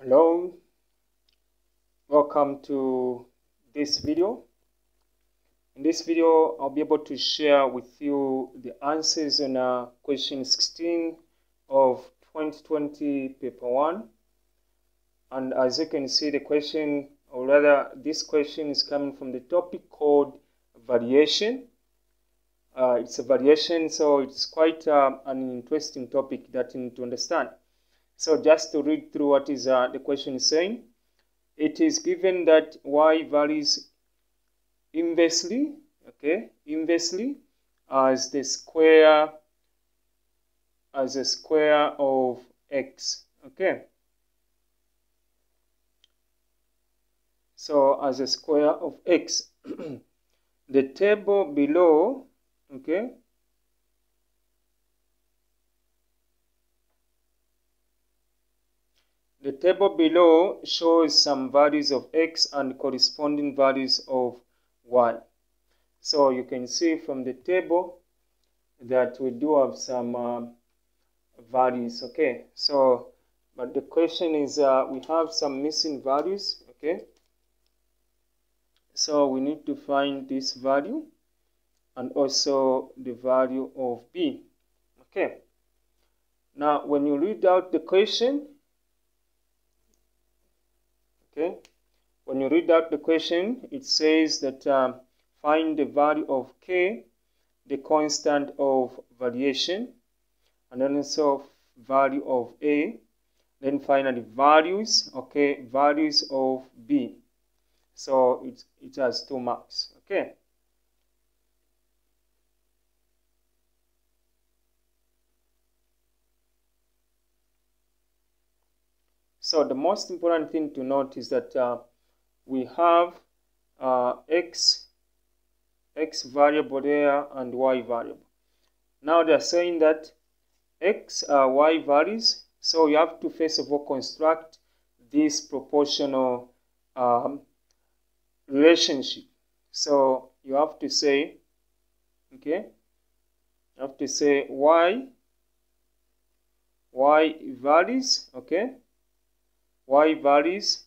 Hello, welcome to this video. In this video, I'll be able to share with you the answers on uh, question 16 of 2020 paper 1. And as you can see, the question, or rather, this question is coming from the topic called variation. Uh, it's a variation, so it's quite uh, an interesting topic that you need to understand. So just to read through what is uh, the question is saying, it is given that y varies inversely, okay, inversely as the square as a square of x, okay. So as a square of x, the table below, okay, The table below shows some values of x and corresponding values of y. So you can see from the table that we do have some uh, values, okay? So, but the question is uh, we have some missing values, okay? So we need to find this value and also the value of b, okay? Now, when you read out the question, Okay, when you read out the question, it says that um, find the value of k, the constant of variation, and then also value of a, then finally values, okay, values of b. So it, it has two marks, okay. So the most important thing to note is that uh, we have uh, x, x variable there and y variable. Now they're saying that x, uh, y varies, so you have to first of all construct this proportional um, relationship. So you have to say, okay, you have to say y, y varies, okay, y varies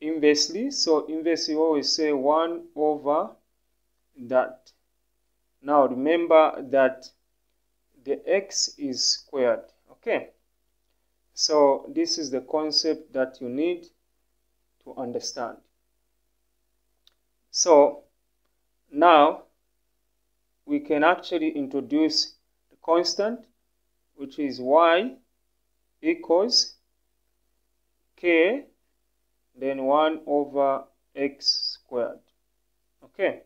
inversely. So inversely, always say 1 over that. Now remember that the x is squared. Okay. So this is the concept that you need to understand. So now we can actually introduce the constant which is y equals k then 1 over x squared. Okay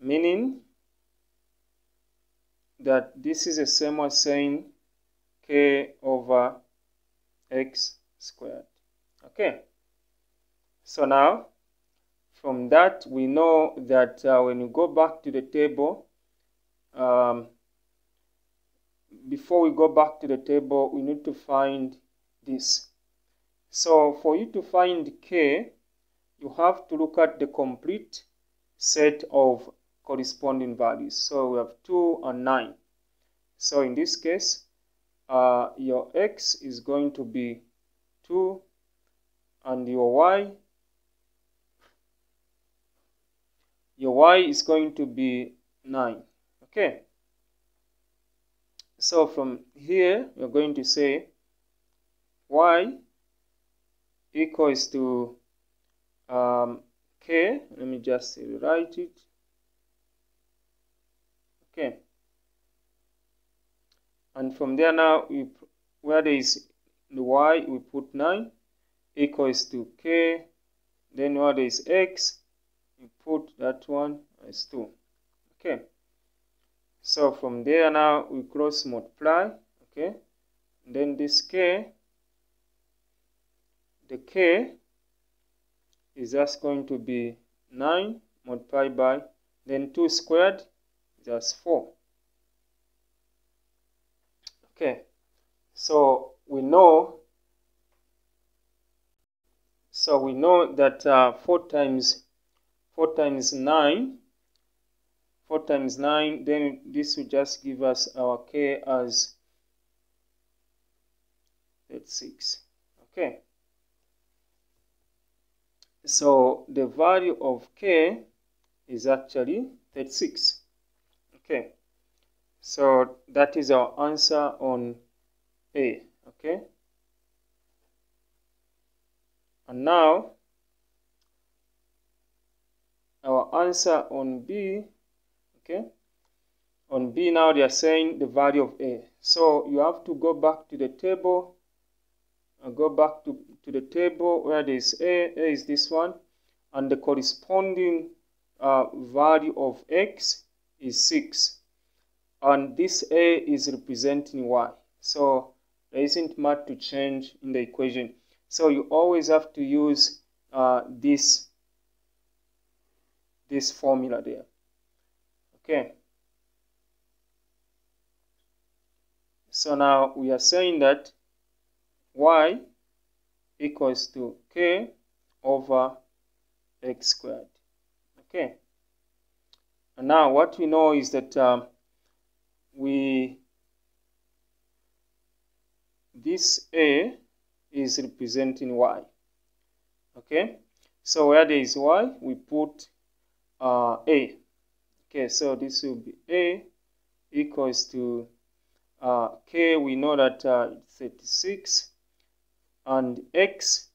meaning that this is the same as saying k over x squared. Okay so now from that we know that uh, when you go back to the table um, before we go back to the table we need to find this so for you to find k, you have to look at the complete set of corresponding values. So we have 2 and 9. So in this case, uh, your x is going to be 2 and your y your y is going to be 9 okay so from here we're going to say y equals to um, k. Let me just rewrite it. Okay. And from there now, we, where there is the y, we put 9 equals to k. Then where there is x, we put that one as 2. Okay. So from there now, we cross multiply. Okay. Then this k the k is just going to be 9 multiplied by then 2 squared just 4 okay so we know so we know that uh, 4 times 4 times 9 4 times 9 then this will just give us our k as let's 6 okay so the value of k is actually 36 okay. So that is our answer on a. Okay. And now our answer on b. Okay. On b now they are saying the value of a. So you have to go back to the table go back to, to the table where there is a a is this one and the corresponding uh, value of x is 6 and this a is representing y. So there isn't much to change in the equation. So you always have to use uh, this this formula there. Okay. So now we are saying that y equals to k over x squared. Okay. And now what we know is that um, we this a is representing y. Okay. So where there is y we put uh, a. Okay. So this will be a equals to uh, k. We know that uh, 36 and x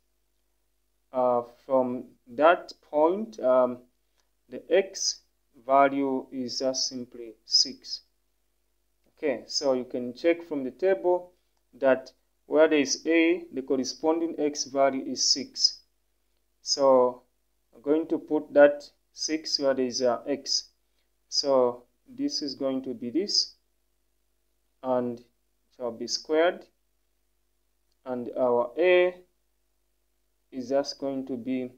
uh, from that point um, the x value is just simply 6 okay so you can check from the table that where there is a the corresponding x value is 6 so I'm going to put that 6 where there is x. So this is going to be this and shall be squared and our a is just going to be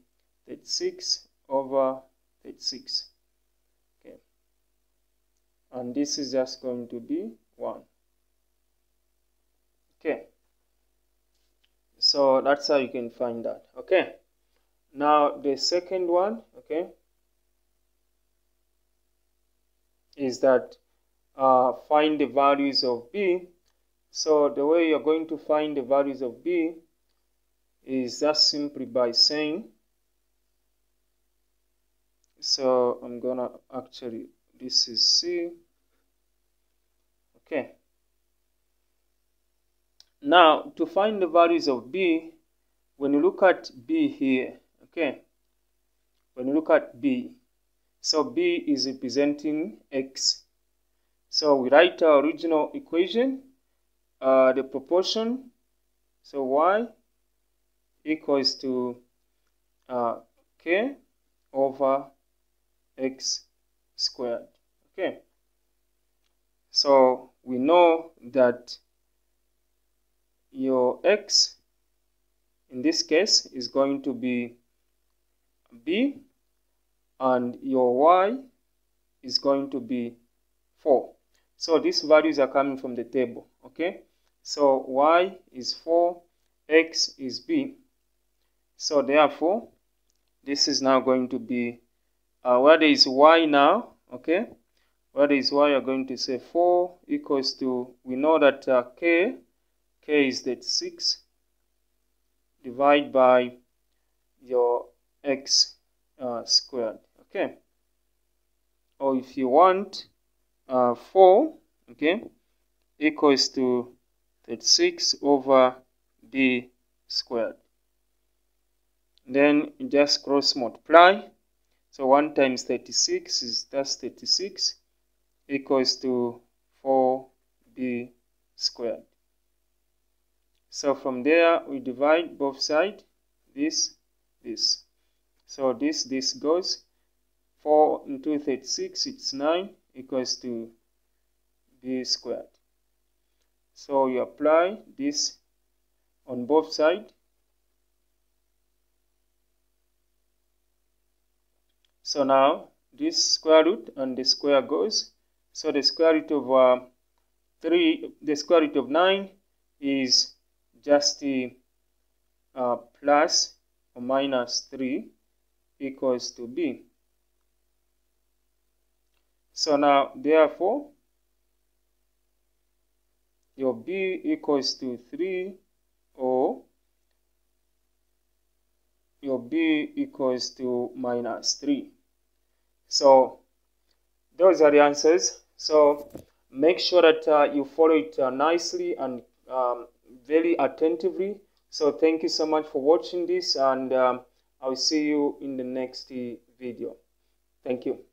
36 over 36 okay. And this is just going to be 1 okay. So that's how you can find that. Okay. Now the second one okay is that uh, find the values of b so the way you're going to find the values of b is just simply by saying so I'm gonna actually this is C. Okay. Now to find the values of B when you look at B here okay when you look at B so B is representing X. So we write our original equation uh, the proportion so Y equals to uh, K over x squared. Okay. So we know that your x in this case is going to be b and your y is going to be 4 so these values are coming from the table okay? So y is 4 x is b. So therefore this is now going to be uh, where there is y now, okay, where there is y, you're going to say 4 equals to, we know that uh, k, k is that 6, divide by your x uh, squared, okay. Or if you want uh, 4, okay, equals to 36 over b squared. Then just cross multiply so 1 times 36 is thus 36 equals to 4b squared. So from there we divide both sides, this, this. So this, this goes 4 into 36, it's 9 equals to b squared. So you apply this on both sides So now this square root and the square goes. So the square root of uh, 3, the square root of 9 is just uh, plus or minus 3 equals to b. So now therefore your b equals to 3 or your b equals to minus 3. So those are the answers. So make sure that uh, you follow it uh, nicely and um, very attentively. So thank you so much for watching this and um, I'll see you in the next video. Thank you.